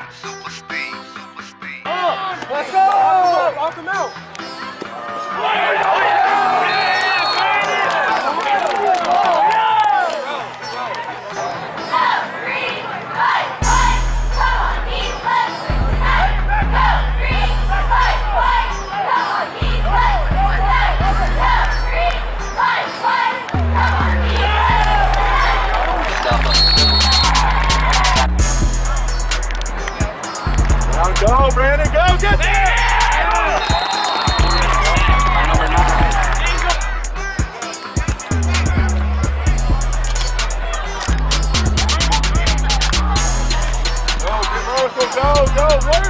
Let's Go,